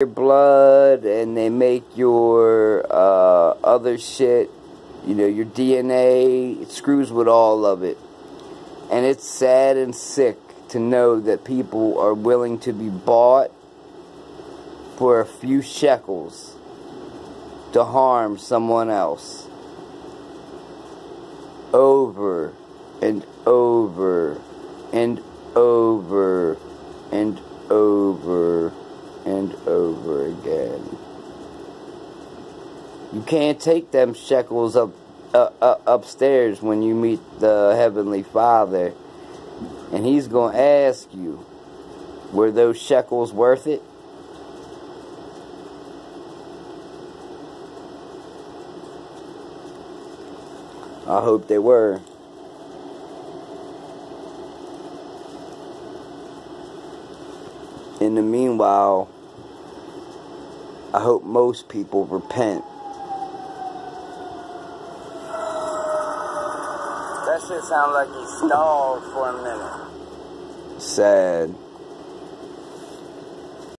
your blood and they make your uh, other shit, you know, your DNA. It screws with all of it. And it's sad and sick to know that people are willing to be bought for a few shekels to harm someone else. Over and over and over and over and over again. You can't take them shekels up, uh, uh, upstairs when you meet the Heavenly Father, and He's going to ask you, were those shekels worth it? I hope they were. In the meanwhile, I hope most people repent. That shit sounds like he stalled for a minute. Sad.